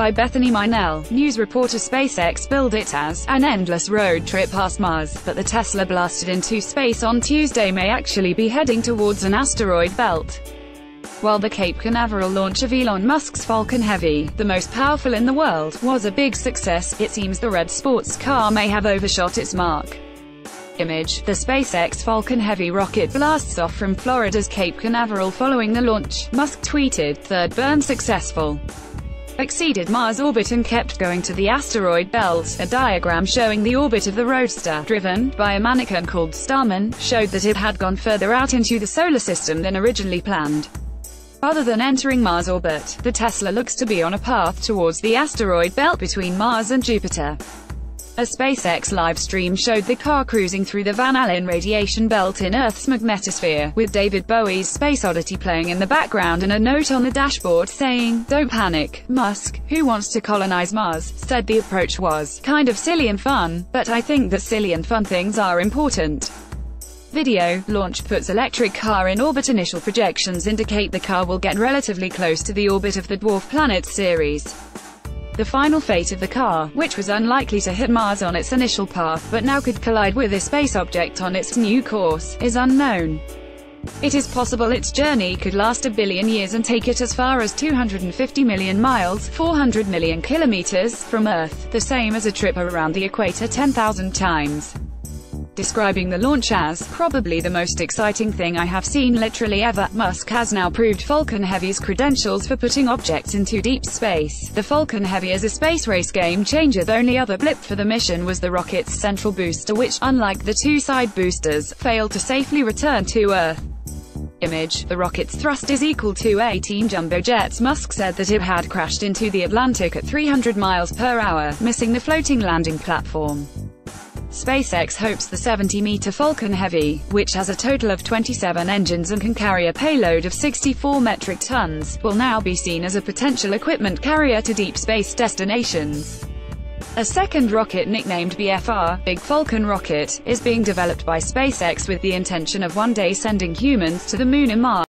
by Bethany Minelle. News reporter SpaceX billed it as an endless road trip past Mars, but the Tesla blasted into space on Tuesday may actually be heading towards an asteroid belt. While the Cape Canaveral launch of Elon Musk's Falcon Heavy, the most powerful in the world, was a big success, it seems the red sports car may have overshot its mark. Image, the SpaceX Falcon Heavy rocket blasts off from Florida's Cape Canaveral following the launch, Musk tweeted, third burn successful. Exceeded Mars orbit and kept going to the asteroid belt. A diagram showing the orbit of the Roadster, driven by a mannequin called Starman, showed that it had gone further out into the solar system than originally planned. Other than entering Mars orbit, the Tesla looks to be on a path towards the asteroid belt between Mars and Jupiter. A SpaceX livestream showed the car cruising through the Van Allen radiation belt in Earth's magnetosphere, with David Bowie's Space Oddity playing in the background and a note on the dashboard saying, Don't panic, Musk, who wants to colonize Mars, said the approach was kind of silly and fun, but I think that silly and fun things are important. Video, launch puts electric car in orbit Initial projections indicate the car will get relatively close to the orbit of the dwarf planet Ceres. The final fate of the car, which was unlikely to hit Mars on its initial path but now could collide with a space object on its new course, is unknown. It is possible its journey could last a billion years and take it as far as 250 million miles 400 million kilometers from Earth, the same as a trip around the equator 10,000 times describing the launch as, probably the most exciting thing I have seen literally ever. Musk has now proved Falcon Heavy's credentials for putting objects into deep space. The Falcon Heavy is a space race game changer. The only other blip for the mission was the rocket's central booster which, unlike the two side boosters, failed to safely return to Earth image, the rocket's thrust is equal to 18 jumbo jets. Musk said that it had crashed into the Atlantic at 300 miles per hour, missing the floating landing platform. SpaceX hopes the 70-meter Falcon Heavy, which has a total of 27 engines and can carry a payload of 64 metric tons, will now be seen as a potential equipment carrier to deep space destinations. A second rocket nicknamed BFR, Big Falcon Rocket, is being developed by SpaceX with the intention of one day sending humans to the Moon and Mars.